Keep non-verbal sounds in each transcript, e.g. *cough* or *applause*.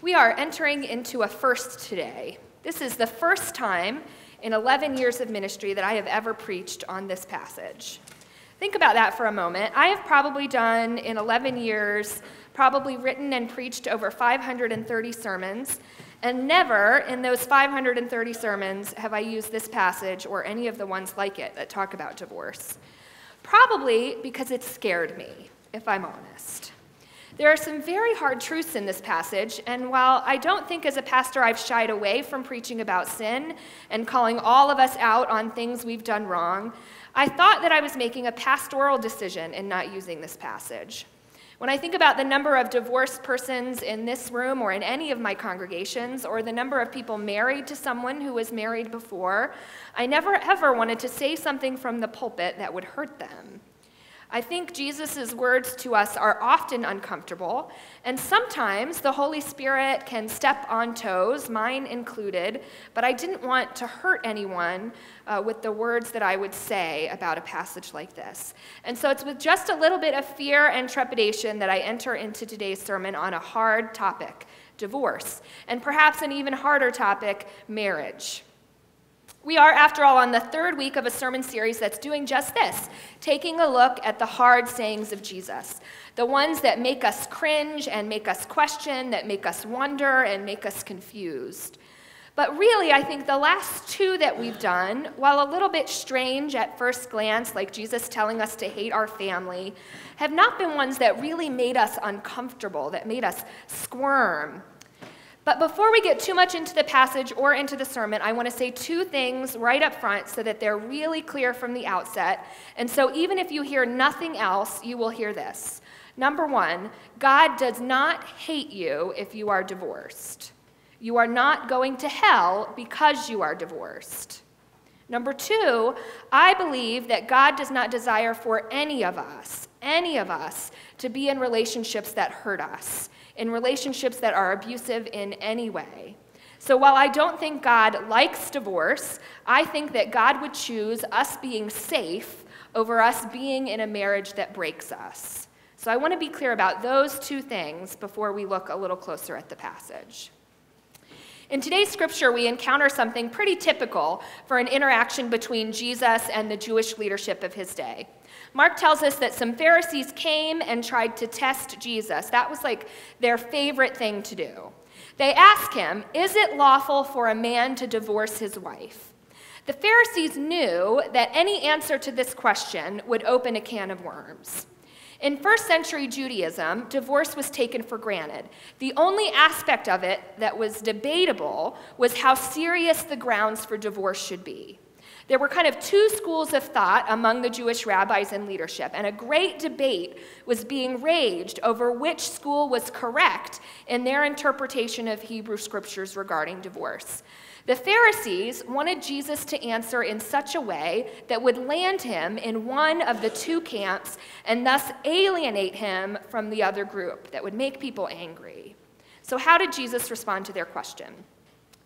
We are entering into a first today. This is the first time in 11 years of ministry that I have ever preached on this passage. Think about that for a moment. I have probably done in 11 years, probably written and preached over 530 sermons, and never in those 530 sermons have I used this passage or any of the ones like it that talk about divorce. Probably because it scared me, if I'm honest. There are some very hard truths in this passage, and while I don't think as a pastor I've shied away from preaching about sin and calling all of us out on things we've done wrong, I thought that I was making a pastoral decision in not using this passage. When I think about the number of divorced persons in this room or in any of my congregations, or the number of people married to someone who was married before, I never ever wanted to say something from the pulpit that would hurt them. I think Jesus' words to us are often uncomfortable, and sometimes the Holy Spirit can step on toes, mine included, but I didn't want to hurt anyone uh, with the words that I would say about a passage like this. And so it's with just a little bit of fear and trepidation that I enter into today's sermon on a hard topic divorce, and perhaps an even harder topic marriage. We are, after all, on the third week of a sermon series that's doing just this taking a look at the hard sayings of Jesus, the ones that make us cringe and make us question, that make us wonder and make us confused. But really, I think the last two that we've done, while a little bit strange at first glance, like Jesus telling us to hate our family, have not been ones that really made us uncomfortable, that made us squirm but before we get too much into the passage or into the sermon, I want to say two things right up front so that they're really clear from the outset. And so even if you hear nothing else, you will hear this. Number one, God does not hate you if you are divorced. You are not going to hell because you are divorced. Number two, I believe that God does not desire for any of us, any of us, to be in relationships that hurt us in relationships that are abusive in any way. So while I don't think God likes divorce, I think that God would choose us being safe over us being in a marriage that breaks us. So I want to be clear about those two things before we look a little closer at the passage. In today's scripture, we encounter something pretty typical for an interaction between Jesus and the Jewish leadership of his day. Mark tells us that some Pharisees came and tried to test Jesus. That was like their favorite thing to do. They asked him, Is it lawful for a man to divorce his wife? The Pharisees knew that any answer to this question would open a can of worms. In first century Judaism, divorce was taken for granted. The only aspect of it that was debatable was how serious the grounds for divorce should be. There were kind of two schools of thought among the Jewish rabbis and leadership, and a great debate was being raged over which school was correct in their interpretation of Hebrew scriptures regarding divorce. The Pharisees wanted Jesus to answer in such a way that would land him in one of the two camps and thus alienate him from the other group, that would make people angry. So, how did Jesus respond to their question?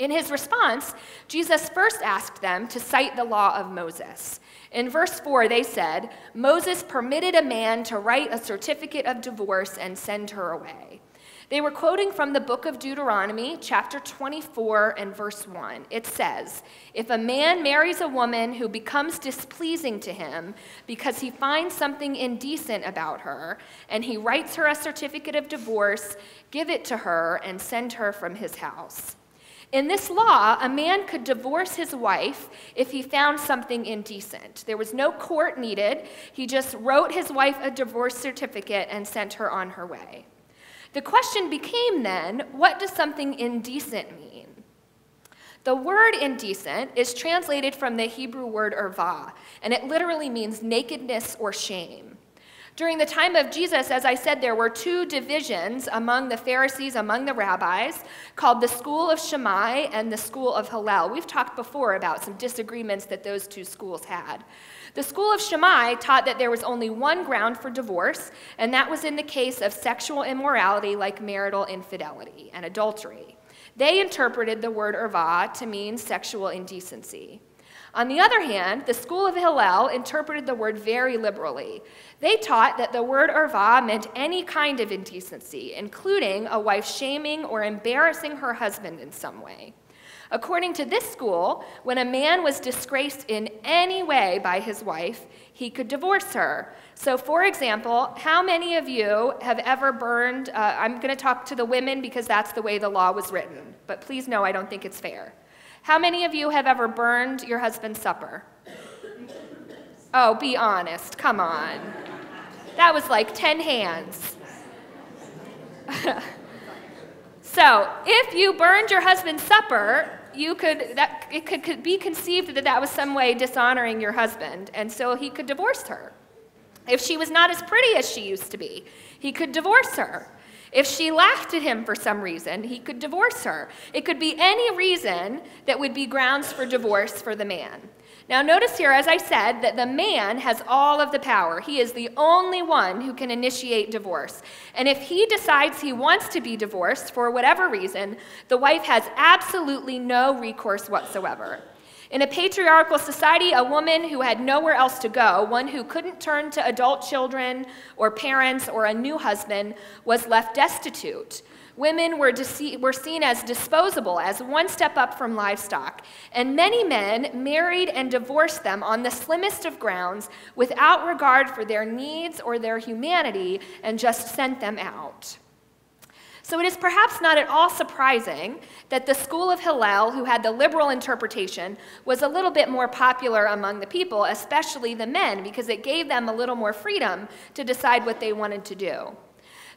In his response, Jesus first asked them to cite the law of Moses. In verse 4, they said, Moses permitted a man to write a certificate of divorce and send her away. They were quoting from the book of Deuteronomy, chapter 24, and verse 1. It says, If a man marries a woman who becomes displeasing to him because he finds something indecent about her, and he writes her a certificate of divorce, give it to her and send her from his house. In this law, a man could divorce his wife if he found something indecent. There was no court needed. He just wrote his wife a divorce certificate and sent her on her way. The question became then what does something indecent mean? The word indecent is translated from the Hebrew word erva, and it literally means nakedness or shame. During the time of Jesus, as I said, there were two divisions among the Pharisees, among the rabbis, called the school of Shammai and the school of Hillel. We've talked before about some disagreements that those two schools had. The school of Shammai taught that there was only one ground for divorce, and that was in the case of sexual immorality like marital infidelity and adultery. They interpreted the word erva to mean sexual indecency. On the other hand, the school of Hillel interpreted the word very liberally. They taught that the word erva meant any kind of indecency, including a wife shaming or embarrassing her husband in some way. According to this school, when a man was disgraced in any way by his wife, he could divorce her. So, for example, how many of you have ever burned? Uh, I'm going to talk to the women because that's the way the law was written, but please know I don't think it's fair. How many of you have ever burned your husband's supper? Oh, be honest. Come on. That was like 10 hands. *laughs* so, if you burned your husband's supper, you could that it could, could be conceived that that was some way dishonoring your husband, and so he could divorce her. If she was not as pretty as she used to be, he could divorce her. If she laughed at him for some reason, he could divorce her. It could be any reason that would be grounds for divorce for the man. Now, notice here, as I said, that the man has all of the power. He is the only one who can initiate divorce. And if he decides he wants to be divorced for whatever reason, the wife has absolutely no recourse whatsoever. In a patriarchal society, a woman who had nowhere else to go, one who couldn't turn to adult children or parents or a new husband, was left destitute. Women were, were seen as disposable, as one step up from livestock. And many men married and divorced them on the slimmest of grounds without regard for their needs or their humanity and just sent them out. So it is perhaps not at all surprising that the school of Hillel, who had the liberal interpretation, was a little bit more popular among the people, especially the men, because it gave them a little more freedom to decide what they wanted to do.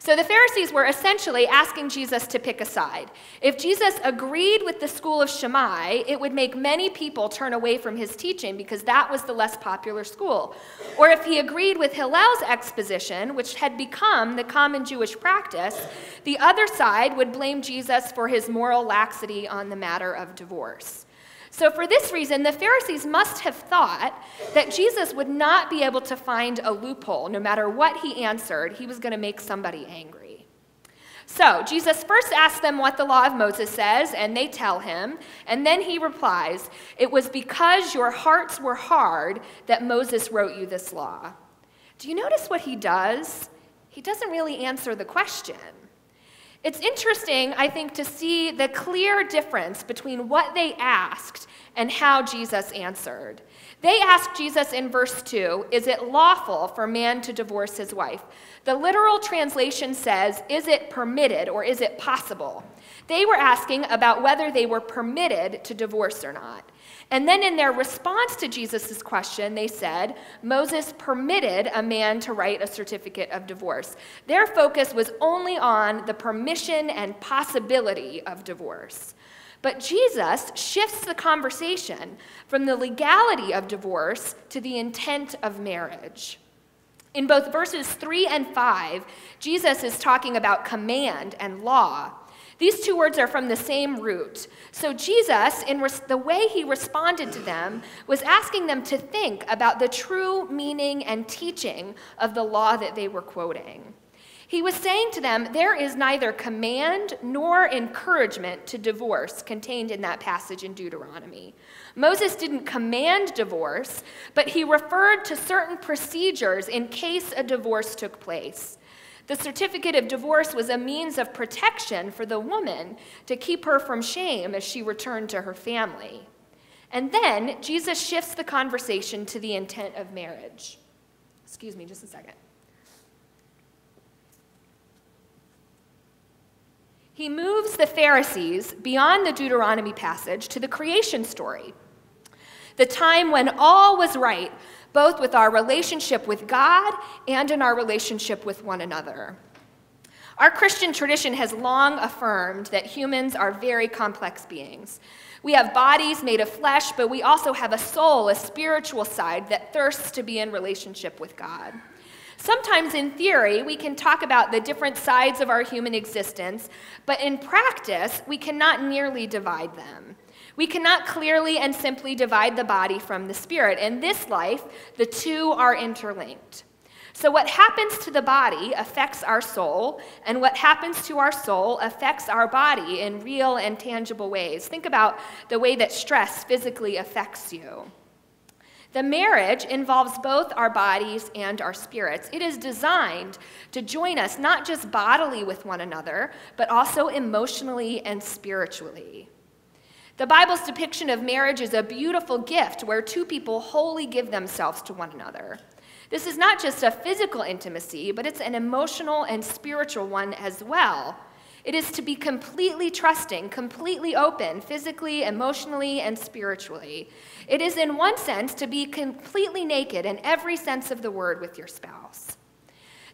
So the Pharisees were essentially asking Jesus to pick a side. If Jesus agreed with the school of Shammai, it would make many people turn away from his teaching because that was the less popular school. Or if he agreed with Hillel's exposition, which had become the common Jewish practice, the other side would blame Jesus for his moral laxity on the matter of divorce. So, for this reason, the Pharisees must have thought that Jesus would not be able to find a loophole. No matter what he answered, he was going to make somebody angry. So, Jesus first asks them what the law of Moses says, and they tell him. And then he replies, It was because your hearts were hard that Moses wrote you this law. Do you notice what he does? He doesn't really answer the question. It's interesting, I think, to see the clear difference between what they asked and how Jesus answered. They asked Jesus in verse 2 Is it lawful for man to divorce his wife? The literal translation says, Is it permitted or is it possible? They were asking about whether they were permitted to divorce or not. And then in their response to Jesus' question, they said, Moses permitted a man to write a certificate of divorce. Their focus was only on the permission and possibility of divorce. But Jesus shifts the conversation from the legality of divorce to the intent of marriage. In both verses 3 and 5, Jesus is talking about command and law. These two words are from the same root. So, Jesus, in res- the way he responded to them, was asking them to think about the true meaning and teaching of the law that they were quoting. He was saying to them, There is neither command nor encouragement to divorce contained in that passage in Deuteronomy. Moses didn't command divorce, but he referred to certain procedures in case a divorce took place. The certificate of divorce was a means of protection for the woman to keep her from shame as she returned to her family. And then Jesus shifts the conversation to the intent of marriage. Excuse me just a second. He moves the Pharisees beyond the Deuteronomy passage to the creation story, the time when all was right both with our relationship with God and in our relationship with one another. Our Christian tradition has long affirmed that humans are very complex beings. We have bodies made of flesh, but we also have a soul, a spiritual side that thirsts to be in relationship with God. Sometimes, in theory, we can talk about the different sides of our human existence, but in practice, we cannot nearly divide them. We cannot clearly and simply divide the body from the spirit. In this life, the two are interlinked. So, what happens to the body affects our soul, and what happens to our soul affects our body in real and tangible ways. Think about the way that stress physically affects you. The marriage involves both our bodies and our spirits. It is designed to join us not just bodily with one another, but also emotionally and spiritually. The Bible's depiction of marriage is a beautiful gift where two people wholly give themselves to one another. This is not just a physical intimacy, but it's an emotional and spiritual one as well. It is to be completely trusting, completely open, physically, emotionally, and spiritually. It is, in one sense, to be completely naked in every sense of the word with your spouse.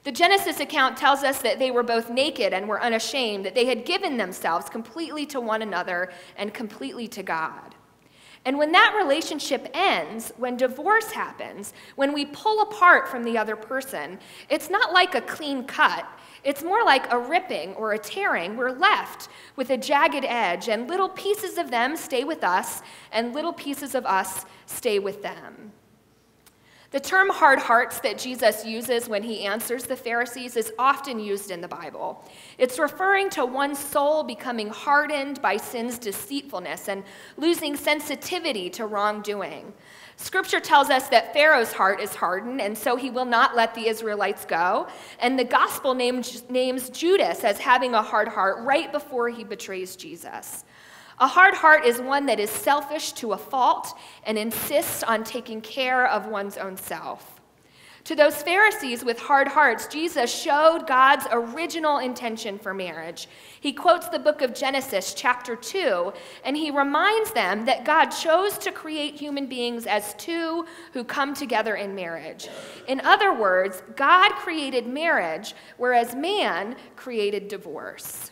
The Genesis account tells us that they were both naked and were unashamed, that they had given themselves completely to one another and completely to God. And when that relationship ends, when divorce happens, when we pull apart from the other person, it's not like a clean cut. It's more like a ripping or a tearing. We're left with a jagged edge, and little pieces of them stay with us, and little pieces of us stay with them. The term hard hearts that Jesus uses when he answers the Pharisees is often used in the Bible. It's referring to one's soul becoming hardened by sin's deceitfulness and losing sensitivity to wrongdoing. Scripture tells us that Pharaoh's heart is hardened, and so he will not let the Israelites go. And the gospel names, names Judas as having a hard heart right before he betrays Jesus. A hard heart is one that is selfish to a fault and insists on taking care of one's own self. To those Pharisees with hard hearts, Jesus showed God's original intention for marriage. He quotes the book of Genesis, chapter 2, and he reminds them that God chose to create human beings as two who come together in marriage. In other words, God created marriage, whereas man created divorce.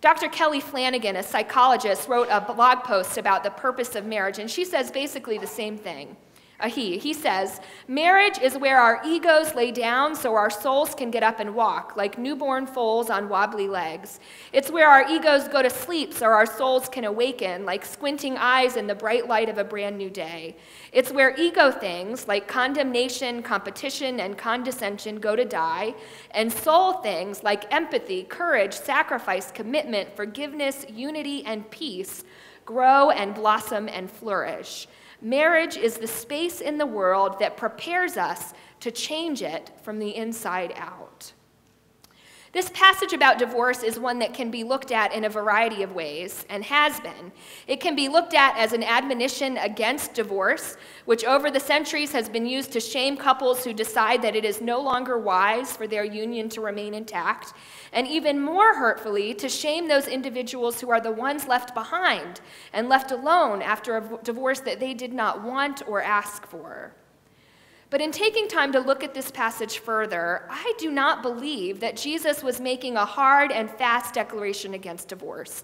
Dr. Kelly Flanagan, a psychologist, wrote a blog post about the purpose of marriage, and she says basically the same thing a he. He says, Marriage is where our egos lay down so our souls can get up and walk, like newborn foals on wobbly legs. It's where our egos go to sleep so our souls can awaken, like squinting eyes in the bright light of a brand new day. It's where ego things like condemnation, competition, and condescension go to die, and soul things like empathy, courage, sacrifice, commitment, forgiveness, unity, and peace grow and blossom and flourish. Marriage is the space in the world that prepares us to change it from the inside out. This passage about divorce is one that can be looked at in a variety of ways and has been. It can be looked at as an admonition against divorce, which over the centuries has been used to shame couples who decide that it is no longer wise for their union to remain intact, and even more hurtfully, to shame those individuals who are the ones left behind and left alone after a divorce that they did not want or ask for. But in taking time to look at this passage further, I do not believe that Jesus was making a hard and fast declaration against divorce.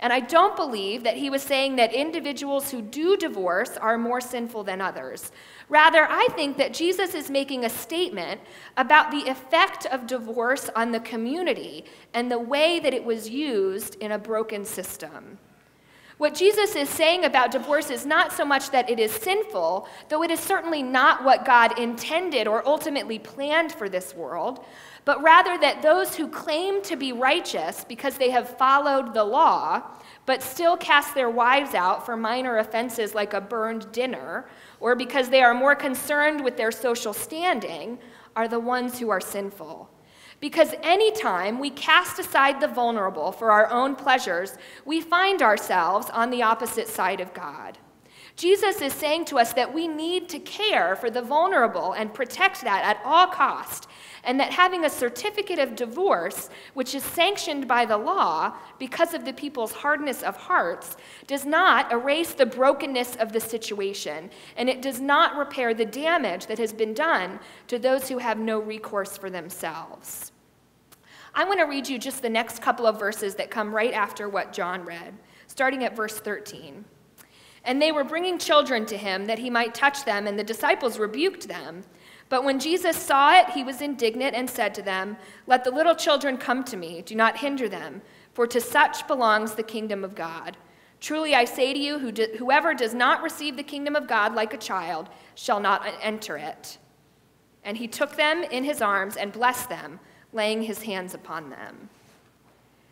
And I don't believe that he was saying that individuals who do divorce are more sinful than others. Rather, I think that Jesus is making a statement about the effect of divorce on the community and the way that it was used in a broken system. What Jesus is saying about divorce is not so much that it is sinful, though it is certainly not what God intended or ultimately planned for this world, but rather that those who claim to be righteous because they have followed the law, but still cast their wives out for minor offenses like a burned dinner, or because they are more concerned with their social standing, are the ones who are sinful. Because anytime we cast aside the vulnerable for our own pleasures, we find ourselves on the opposite side of God. Jesus is saying to us that we need to care for the vulnerable and protect that at all cost, and that having a certificate of divorce, which is sanctioned by the law because of the people's hardness of hearts, does not erase the brokenness of the situation, and it does not repair the damage that has been done to those who have no recourse for themselves. I want to read you just the next couple of verses that come right after what John read, starting at verse 13. And they were bringing children to him that he might touch them, and the disciples rebuked them. But when Jesus saw it, he was indignant and said to them, Let the little children come to me, do not hinder them, for to such belongs the kingdom of God. Truly I say to you, whoever does not receive the kingdom of God like a child shall not enter it. And he took them in his arms and blessed them, laying his hands upon them.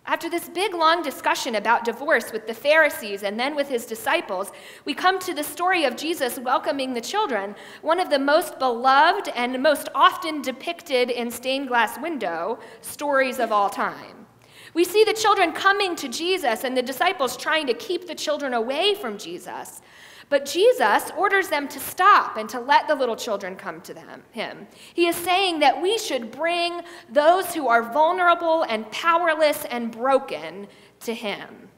After this big, long discussion about divorce with the Pharisees and then with his disciples, we come to the story of Jesus welcoming the children, one of the most beloved and most often depicted in stained glass window stories of all time. We see the children coming to Jesus and the disciples trying to keep the children away from Jesus. But Jesus orders them to stop and to let the little children come to them, him. He is saying that we should bring those who are vulnerable and powerless and broken to him.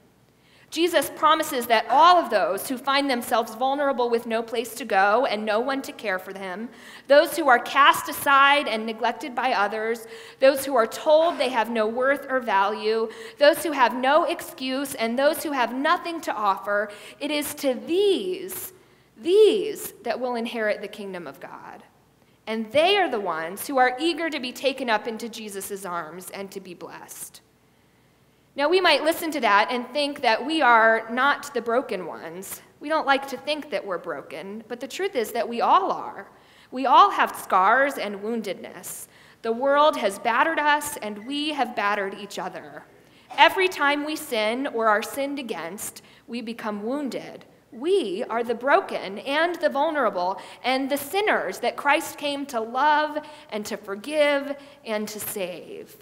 Jesus promises that all of those who find themselves vulnerable with no place to go and no one to care for them, those who are cast aside and neglected by others, those who are told they have no worth or value, those who have no excuse, and those who have nothing to offer, it is to these, these that will inherit the kingdom of God. And they are the ones who are eager to be taken up into Jesus' arms and to be blessed. Now, we might listen to that and think that we are not the broken ones. We don't like to think that we're broken, but the truth is that we all are. We all have scars and woundedness. The world has battered us, and we have battered each other. Every time we sin or are sinned against, we become wounded. We are the broken and the vulnerable and the sinners that Christ came to love and to forgive and to save.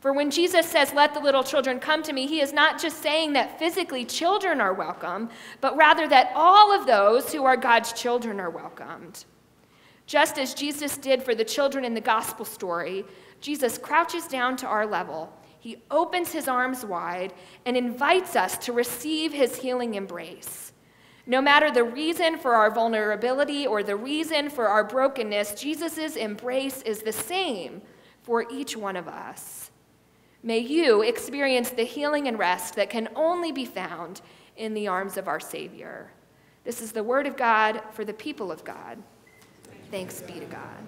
For when Jesus says, Let the little children come to me, he is not just saying that physically children are welcome, but rather that all of those who are God's children are welcomed. Just as Jesus did for the children in the gospel story, Jesus crouches down to our level. He opens his arms wide and invites us to receive his healing embrace. No matter the reason for our vulnerability or the reason for our brokenness, Jesus' embrace is the same for each one of us. May you experience the healing and rest that can only be found in the arms of our Savior. This is the word of God for the people of God. Thanks be to God.